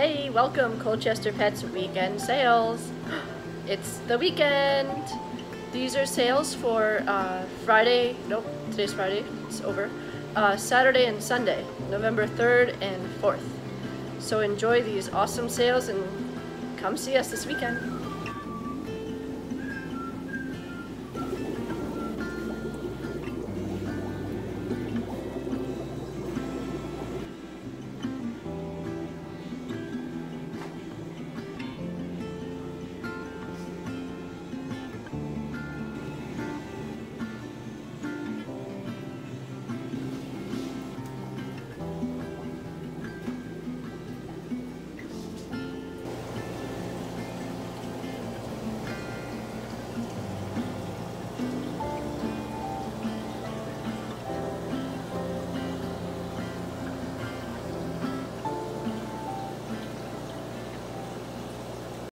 Hey, welcome Colchester Pets weekend sales. It's the weekend. These are sales for uh, Friday. Nope, today's Friday. It's over. Uh, Saturday and Sunday, November 3rd and 4th. So enjoy these awesome sales and come see us this weekend.